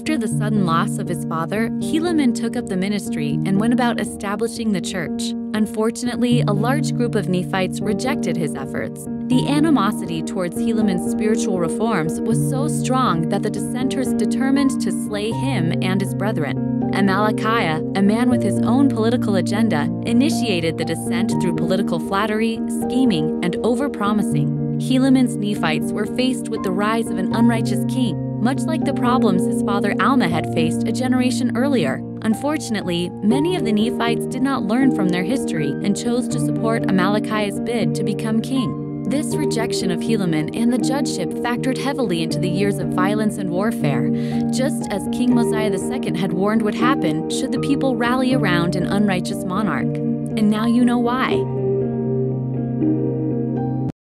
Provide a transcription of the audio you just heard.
the sudden loss of his father, Helaman took up the ministry and went about establishing the church. Unfortunately, a large group of Nephites rejected his efforts. The animosity towards Helaman's spiritual reforms was so strong that the dissenters determined to slay him and his brethren. Amalickiah, a man with his own political agenda, initiated the dissent through political flattery, scheming, and overpromising. Helaman's Nephites were faced with the rise of an unrighteous king, much like the problems his father Alma had faced a generation earlier. Unfortunately, many of the Nephites did not learn from their history and chose to support Amalickiah's bid to become king. This rejection of Helaman and the judgeship factored heavily into the years of violence and warfare, just as King Mosiah II had warned would happen should the people rally around an unrighteous monarch. And now you know why.